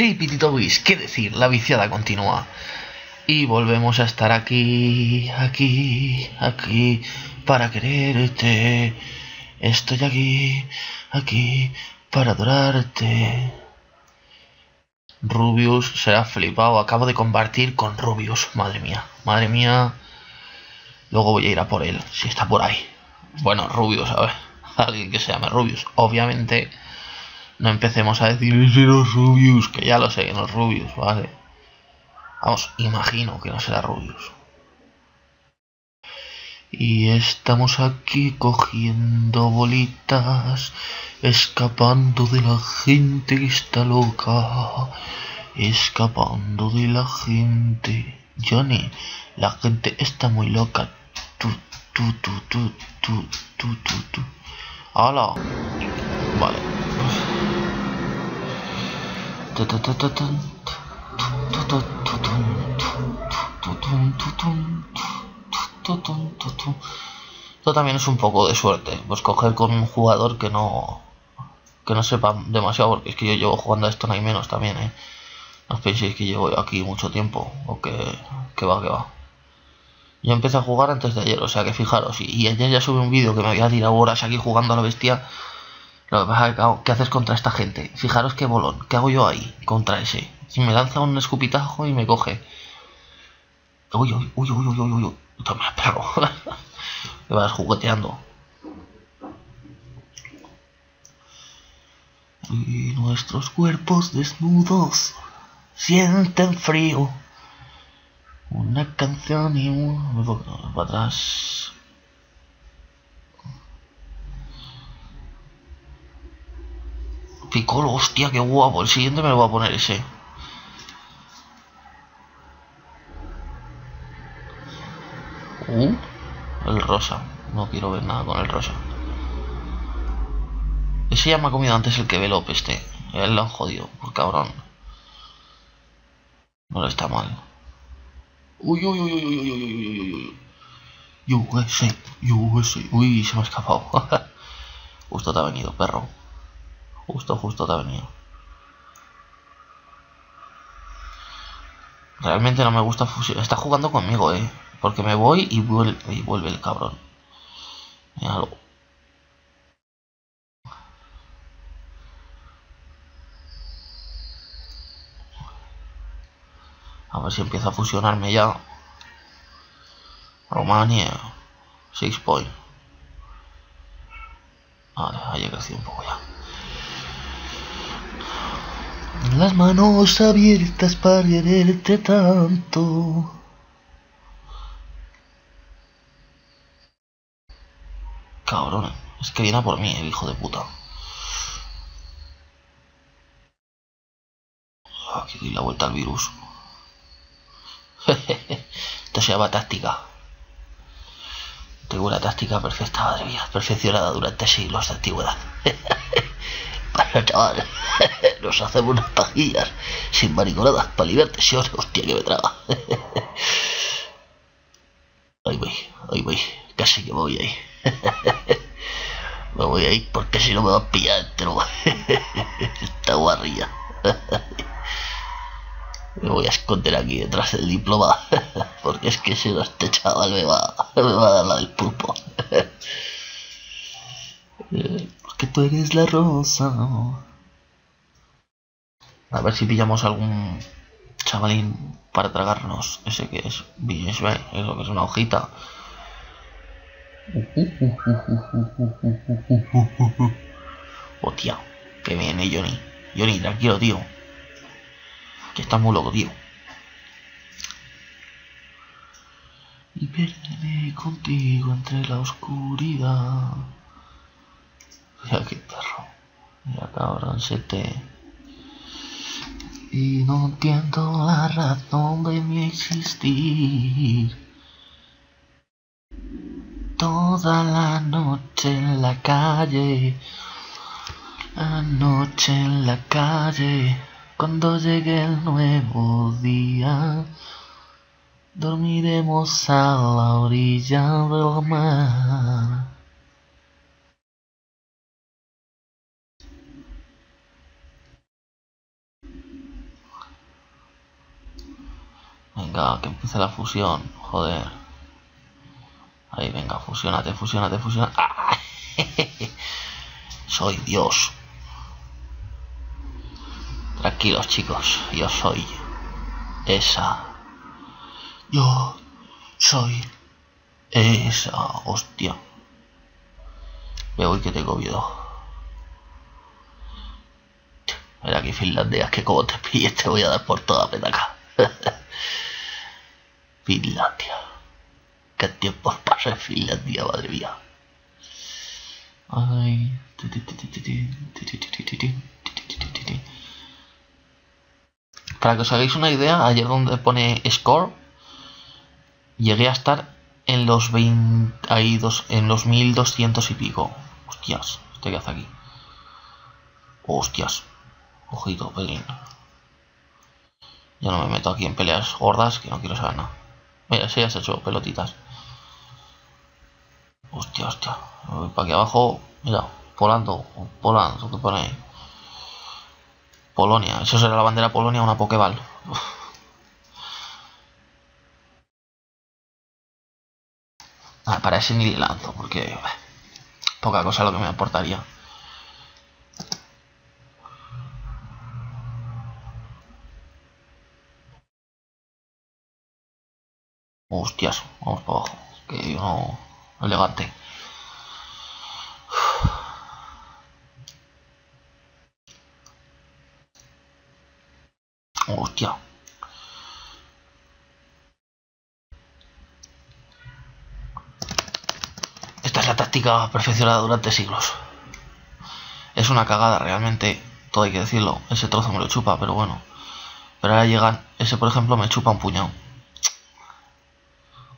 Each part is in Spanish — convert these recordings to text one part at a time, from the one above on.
Hey, Pititobis, ¿qué decir? La viciada continúa. Y volvemos a estar aquí, aquí, aquí, para quererte. Estoy aquí, aquí, para adorarte. Rubius se ha flipado. Acabo de compartir con Rubius. Madre mía, madre mía. Luego voy a ir a por él, si está por ahí. Bueno, Rubius, a ver. Alguien que se llame Rubius. Obviamente no empecemos a decir, ese los Rubius, que ya lo sé, que no es Rubius, ¿vale? Vamos, imagino que no será Rubius. Y estamos aquí cogiendo bolitas, escapando de la gente que está loca, escapando de la gente. Johnny, la gente está muy loca. Tú, tú, tú, tú, tú, tú, tú, tú. ¡Hala! Vale. Esto también es un poco de suerte, pues coger con un jugador que no que no sepa demasiado, porque es que yo llevo jugando a esto no hay menos también, ¿eh? No os penséis que llevo aquí mucho tiempo, o que, va, que va. Yo empecé a jugar antes de ayer, o sea que fijaros, y, y ayer ya subí un vídeo que me había tirado horas aquí jugando a la bestia lo que pasa es que, ¿qué haces contra esta gente? Fijaros qué bolón. ¿Qué hago yo ahí contra ese? Si me lanza un escupitajo y me coge. Uy, uy, uy, uy, uy, uy, uy. Toma, perro. me vas jugueteando. Y nuestros cuerpos desnudos sienten frío. Una canción y un... Para atrás. Picolo, hostia, qué guapo. El siguiente me lo voy a poner ese. Uh, el rosa. No quiero ver nada con el rosa. Ese ya me ha comido antes el que ve López, este. Él lo han jodido, por cabrón. No le está mal. Uy, uy, uy, uy, uy, uy, uy, uy, uy. USA, USA. Uy, se me ha escapado. Justo te ha venido, perro. Justo, justo te ha venido. Realmente no me gusta fusión. Está jugando conmigo, eh. Porque me voy y vuelve, y vuelve el cabrón. A ver si empieza a fusionarme ya. Romania. Six point. Vale, ha crecido un poco ya. Las manos abiertas para quererte tanto. Cabrón, es que viene a por mí, el hijo de puta. Aquí doy la vuelta al virus. Esto se llama táctica. Tengo una táctica perfecta, madre mía, perfeccionada durante siglos de antigüedad. Chaval, nos hacemos unas pajillas sin mariconadas para tensiones. Hostia, que me traga. Ahí voy, ahí voy, casi que me voy ahí. Me voy ahí porque si no me va a pillar entero. Esta guarrilla. Me voy a esconder aquí detrás del diploma. Porque es que si no este chaval me va, me va a dar la del pulpo. Porque tú eres la rosa. A ver si pillamos algún chavalín para tragarnos. Ese que es BSB, eso que es una hojita. Hostia, que viene Johnny. Johnny, tranquilo, tío. Que estás muy loco, tío. Y perderé contigo entre la oscuridad. Ya qué perro. Ya cabrón, se te. Y no entiendo la razón de mi existir. Toda la noche en la calle. La noche en la calle. Cuando llegue el nuevo día. Dormiremos a la orilla del mar. Venga, que empiece la fusión. Joder. Ahí, venga, fusionate, fusionate, fusionate. ¡Ah! soy Dios. Tranquilos, chicos. Yo soy esa. Yo soy esa. Hostia. Veo hoy que tengo miedo. Mira aquí Finlandia, que como te pilles te voy a dar por toda petaca. Finlandia. ¿Qué tiempos pasa en Finlandia, madre mía? Ay. Para que os hagáis una idea, ayer donde pone score, llegué a estar en los 20, ahí dos, en los 1200 y pico. Hostias, ¿este qué hace aquí? Hostias. Ojito, pelín. Yo no me meto aquí en peleas gordas, que no quiero saber nada. Mira, ese ya se ha hecho pelotitas. Hostia, hostia. Para aquí abajo. Mira, Polando. Polando, ¿qué pone? Polonia. Eso será la bandera Polonia, una Pokéball. Ah, para ese ni lanzo, porque poca cosa lo que me aportaría. Hostias, vamos para abajo. Que no. Elegante. Hostia. Esta es la táctica perfeccionada durante siglos. Es una cagada realmente, todo hay que decirlo. Ese trozo me lo chupa, pero bueno. Pero ahora llegan, ese por ejemplo me chupa un puñado.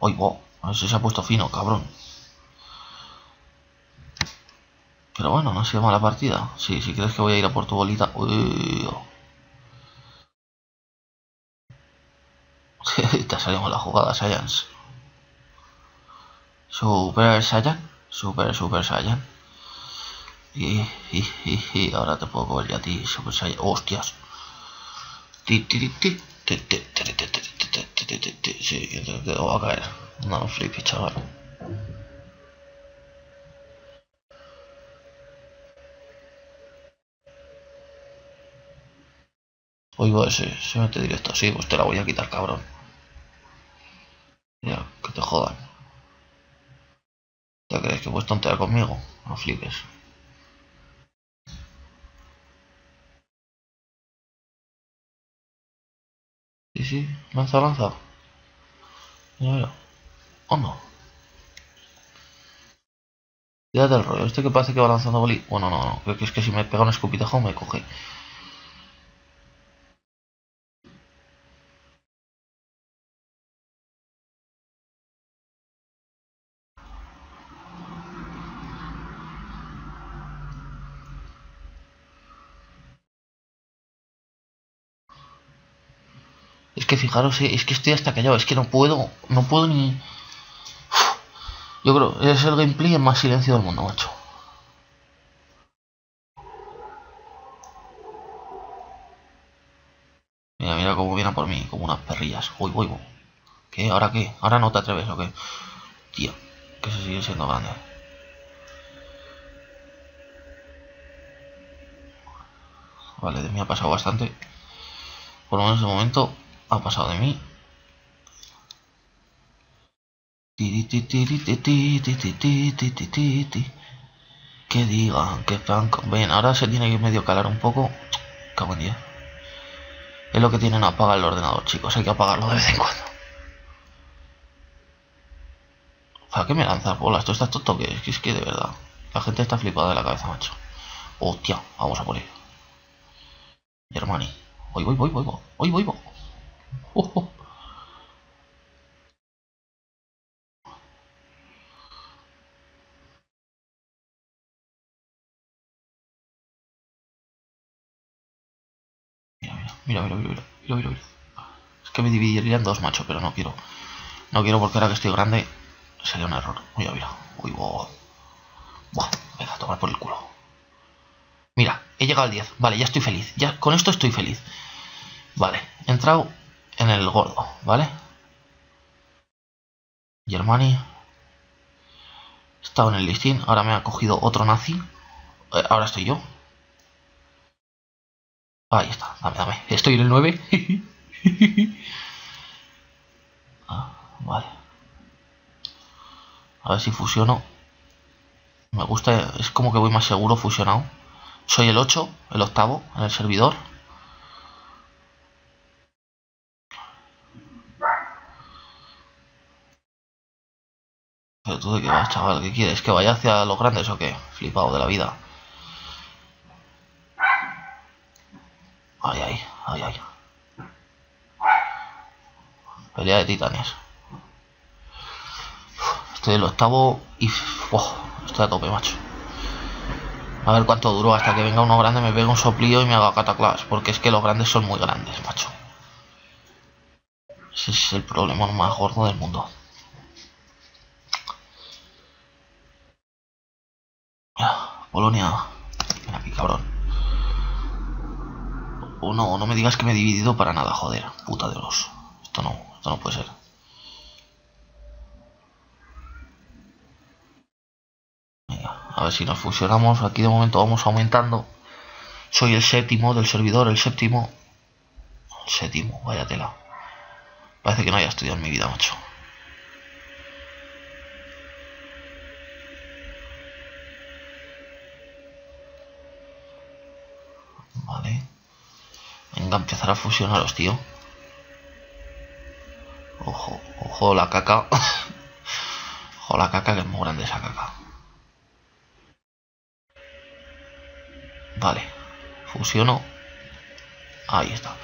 Uy, wow, a ver si se ha puesto fino, cabrón. Pero bueno, no se llama la partida. Sí, si crees que voy a ir a por tu bolita. Uy, Te salimos la jugada, Saiyans. Super Saiyan. Super, Super Saiyan. Y, y, y, y ahora te puedo coger ya a ti, Super Saiyan. ¡Hostias! Sí, te va a caer. No flipes, chaval. Oigo ese, se mete directo. Sí, pues te la voy a quitar, cabrón. Ya, que te jodan. ¿Te crees que puedes tontear conmigo? No flipes. Sí, sí, lanza, lanza. Mira, mira. ¿O no? Cuidado del rollo. Este que parece que va lanzando boli. Bueno, no, no. Creo que es que si me pega un escupitajo me coge. Que fijaros, eh, es que estoy hasta callado, es que no puedo, no puedo ni... Yo creo, es el gameplay en más silencio del mundo, macho. Mira, mira cómo viene por mí, como unas perrillas. Uy, uy, uy. ¿Qué? ¿Ahora qué? ¿Ahora no te atreves o qué? Tío, que se sigue siendo grande. Vale, de mí ha pasado bastante. Por lo menos de momento ha pasado de mí. Que digan, que franco. Ven, ahora se tiene que medio calar un poco. Cago en Es lo que tienen apagar el ordenador, chicos. Hay que apagarlo de vez en cuando. ¿Para qué me lanzas bolas? ¿Tú estás tonto? Es que, es que de verdad. La gente está flipada de la cabeza, macho. Hostia, vamos a por ello. Germani. Voy, voy, voy, voy, voy. Voy, voy, voy. Mira, mira, mira, mira, mira, mira. Es que me dividiría en dos, macho, pero no quiero. No quiero porque ahora que estoy grande sería un error. Mira, mira. Uy, wow. Buah, venga, a tomar por el culo. Mira, he llegado al 10. Vale, ya estoy feliz. Ya con esto estoy feliz. Vale, he entrado en el gordo, ¿vale? Germany. Estaba en el listing, ahora me ha cogido otro nazi. Eh, ahora estoy yo. Ahí está, dame, dame. Estoy en el 9. ah, vale. A ver si fusiono. Me gusta, es como que voy más seguro fusionado. Soy el 8, el octavo en el servidor. Tú qué vas, chaval, ¿qué quieres? ¿Que vaya hacia los grandes o qué? Flipado de la vida. Ay, ay, ay, ay. Pelea de titanes. Estoy en el octavo y... estoy a tope, macho. A ver cuánto duró hasta que venga uno grande, me pegue un soplío y me haga cataclash. Porque es que los grandes son muy grandes, macho. Ese es el problema más gordo del mundo. Polonia. Ven aquí, cabrón. O no, no me digas que me he dividido para nada, joder. Puta de los. Esto no, esto no puede ser. a ver si nos fusionamos. Aquí de momento vamos aumentando. Soy el séptimo del servidor, el séptimo. El séptimo, vaya tela. Parece que no haya estudiado en mi vida, macho. Vale. Venga, empezar a fusionaros, tío. Ojo, ojo la caca. ojo la caca que es muy grande esa caca. Vale. Fusiono. Ahí está.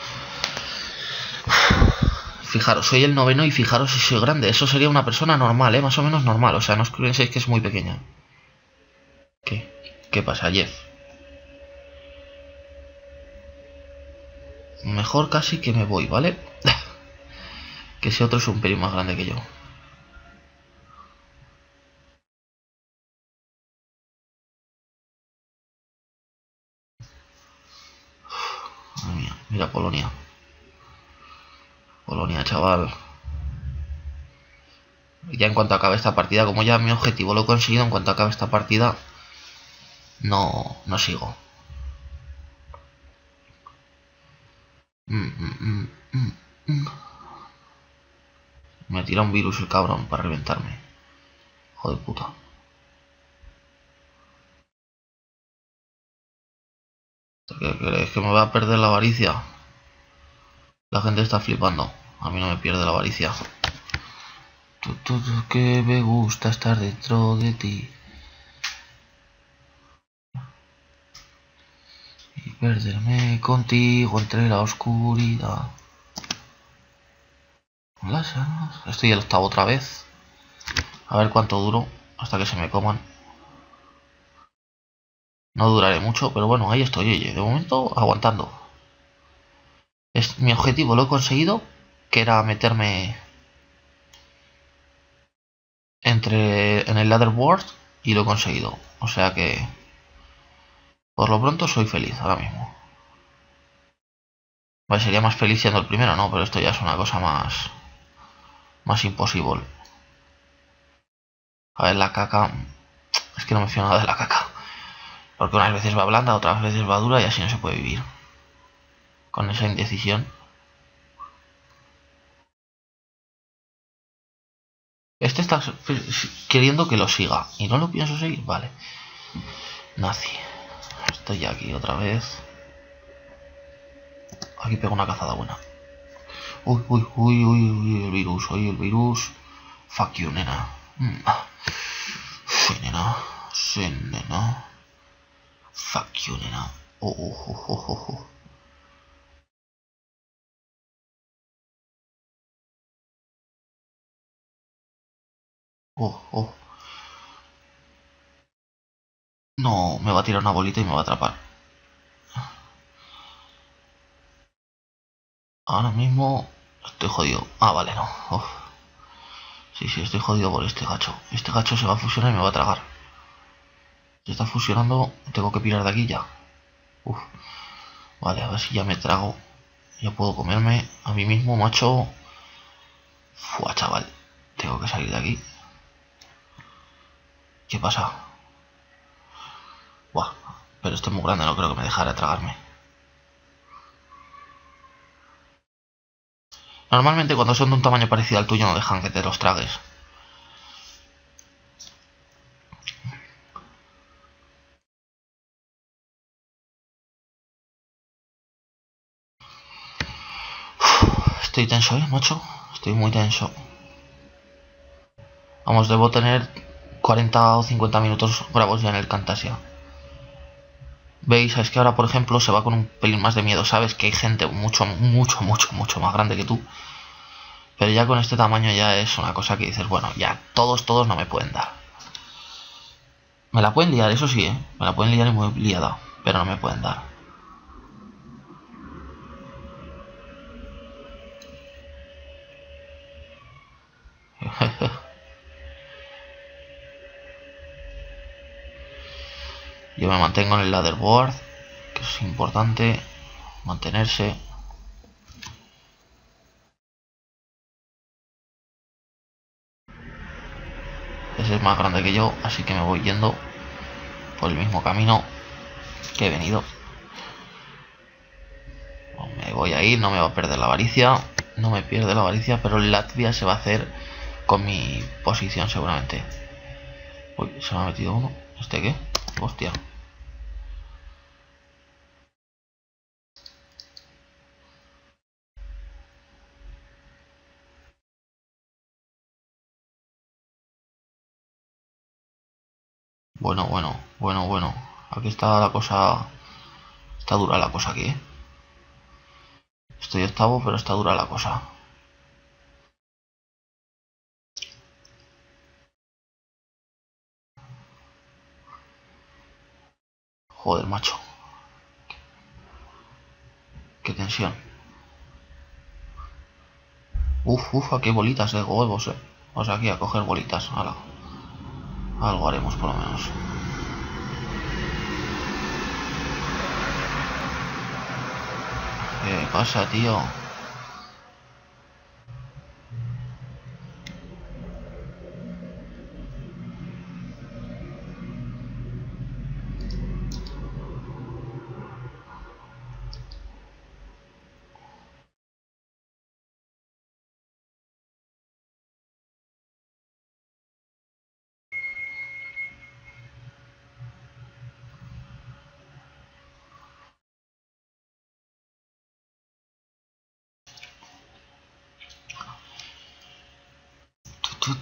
Fijaros, soy el noveno y fijaros si soy grande. Eso sería una persona normal, ¿eh? Más o menos normal. O sea, no os penséis que es muy pequeña. ¿Qué? ¿Qué pasa, Jeff? Mejor casi que me voy, ¿vale? que ese otro es un pelín más grande que yo. Mira, Polonia. Polonia, chaval. Ya en cuanto acabe esta partida, como ya mi objetivo lo he conseguido, en cuanto acabe esta partida, no, no sigo. Mm, mm, mm, Me tira un virus el cabrón para reventarme. Joder puta. ¿Qué crees que me va a perder la avaricia? La gente está flipando. A mí no me pierde la avaricia. Tú, que me gusta estar dentro de ti. Perderme contigo entre la oscuridad. Estoy el octavo otra vez. A ver cuánto duro hasta que se me coman. No duraré mucho, pero bueno, ahí estoy, oye, de momento aguantando. Es mi objetivo, lo he conseguido, que era meterme entre en el leaderboard y lo he conseguido. O sea que por lo pronto soy feliz ahora mismo. Sería más feliz siendo el primero, ¿no? Pero esto ya es una cosa más más imposible. A ver, la caca... Es que no me fío nada de la caca. Porque unas veces va blanda, otras veces va dura y así no se puede vivir. Con esa indecisión. Este está queriendo que lo siga. Y no lo pienso seguir. Vale. Nazi. Estoy aquí otra vez. Aquí pego una cazada buena. Uy, uy, uy, uy, uy, el virus, uy, el virus. Fuck you, nena. Mm. Nena. Sí, nena. Fuck you, nena. Oh, oh, oh, oh, oh. oh. No, me va a tirar una bolita y me va a atrapar. Ahora mismo estoy jodido. Ah, vale, no. Sí, sí, estoy jodido por este gacho. Este gacho se va a fusionar y me va a tragar. Se está fusionando. Tengo que pirar de aquí ya. Uf. Vale, a ver si ya me trago. Ya puedo comerme a mí mismo, macho. Fua, chaval. Tengo que salir de aquí. ¿Qué pasa? Pero esto es muy grande, no creo que me dejara tragarme. Normalmente cuando son de un tamaño parecido al tuyo no dejan que te los tragues. Estoy tenso, ¿eh, macho? Estoy muy tenso. Vamos, debo tener 40 o 50 minutos bravos ya en el Cantasia. ¿Veis? Es que ahora, por ejemplo, se va con un pelín más de miedo. Sabes que hay gente mucho, mucho, mucho, mucho más grande que tú. Pero ya con este tamaño ya es una cosa que dices, bueno, ya todos, todos no me pueden dar. Me la pueden liar, eso sí, ¿eh? Me la pueden liar y muy liada, pero no me pueden dar. Yo me mantengo en el ladderboard, que es importante mantenerse. Ese es más grande que yo, así que me voy yendo por el mismo camino que he venido. Me voy a ir, no me va a perder la avaricia. No me pierde la avaricia, pero Latvia se va a hacer con mi posición seguramente. Uy, se me ha metido uno. ¿Este qué? Hostia. Bueno, bueno, bueno, bueno. Aquí está la cosa... Está dura la cosa aquí, ¿eh? Estoy octavo, pero está dura la cosa. Joder, macho. Qué tensión. Uf, uf, aquí bolitas de huevos, eh. O aquí a coger bolitas. Algo haremos por lo menos. ¿Qué pasa, tío? Tú,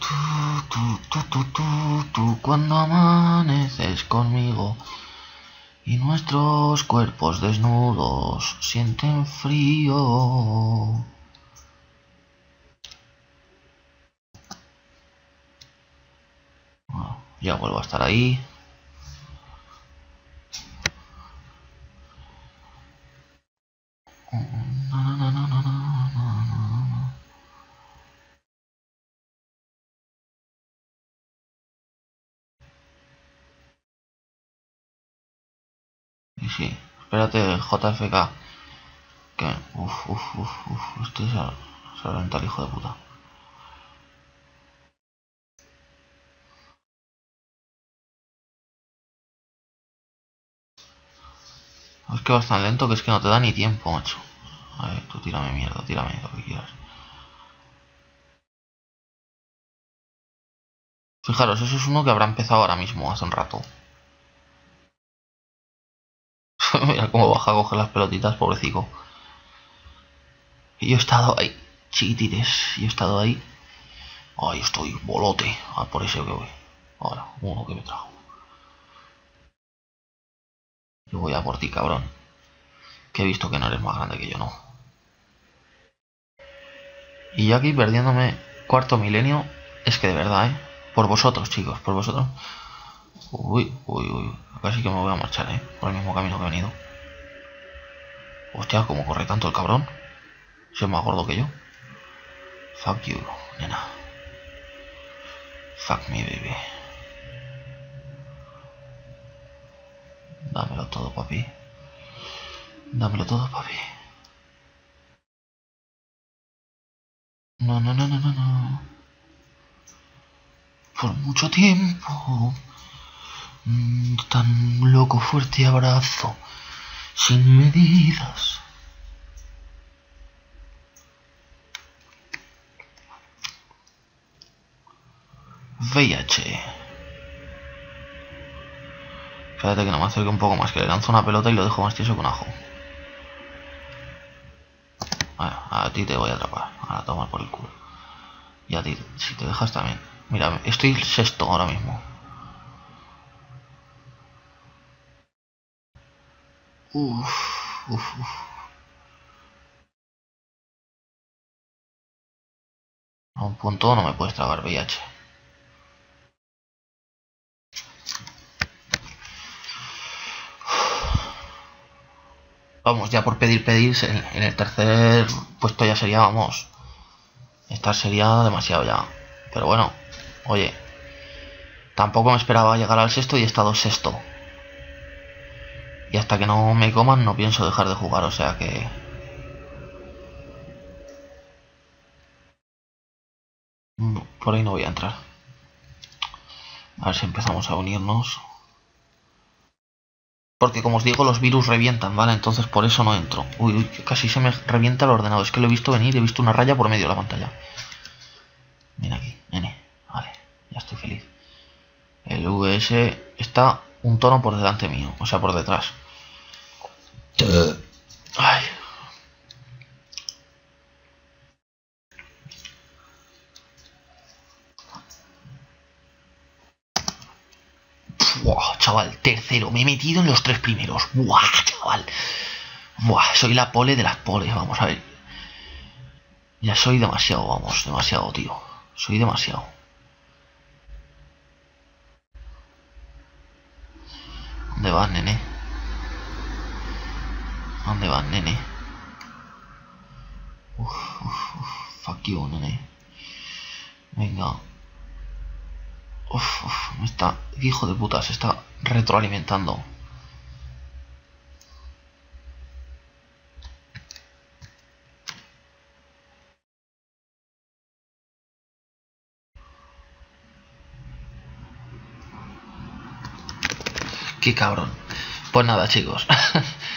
tú, tú, cuando amaneces conmigo y nuestros cuerpos desnudos sienten frío. ya vuelvo a estar ahí. sí. Espérate, JFK. Que. Uf, uf, uf, uf. Este se, se reventa el hijo de puta. Es que vas tan lento que es que no te da ni tiempo, macho. A ver, tú tírame mierda, tírame lo que quieras. Fijaros, eso es uno que habrá empezado ahora mismo, hace un rato. Mira cómo baja a coger las pelotitas, pobrecito. Yo he estado ahí, chiquitines, yo he estado ahí. Ahí estoy, bolote. Ah, por eso que voy. Ahora, uno que me trajo. Yo voy a por ti, cabrón. Que he visto que no eres más grande que yo, no. Y yo aquí perdiéndome cuarto milenio, es que de verdad, ¿eh? Por vosotros, chicos, por vosotros. Uy, uy, uy. Casi que me voy a marchar, ¿eh? Por el mismo camino que he venido. Hostia, ¿cómo corre tanto el cabrón? Si es más gordo que yo. Fuck you, nena. Fuck me, baby. Dámelo todo, papi. Dámelo todo, papi. No, no, no, no, no, no. por mucho tiempo. Mm, tan loco fuerte abrazo, sin medidas. VIH. Espérate que no me acerque un poco más, que le lanzo una pelota y lo dejo más tieso que un ajo. a ti te voy a atrapar. A tomar por el culo. Y a ti, si te dejas también. Mira, estoy sexto ahora mismo. Uf. A un punto no me puedes tragar VIH. Vamos, ya por pedir pedir, en el tercer puesto ya sería, vamos, esta sería demasiado ya. Pero bueno, oye, tampoco me esperaba llegar al sexto y he estado sexto. Y hasta que no me coman no pienso dejar de jugar, o sea que... Por ahí no voy a entrar. A ver si empezamos a unirnos. Porque como os digo, los virus revientan, ¿vale? Entonces por eso no entro. Uy, uy, casi se me revienta el ordenador. Es que lo he visto venir, he visto una raya por medio de la pantalla. Mira aquí, nene. Vale, ya estoy feliz. El VS está un tono por delante mío, o sea, por detrás. Ay. Chaval, tercero. Me he metido en los tres primeros. Buah, chaval. Buah, soy la pole de las poles. Vamos a ver. Ya soy demasiado, vamos, demasiado, tío. Soy demasiado. ¿Dónde vas, nene? ¿Dónde vas, nene? Uf, uf, uf. Fuck you, nene. Venga. Uf, uf, me está... Hijo de puta, se está retroalimentando. Qué cabrón. Pues nada, chicos.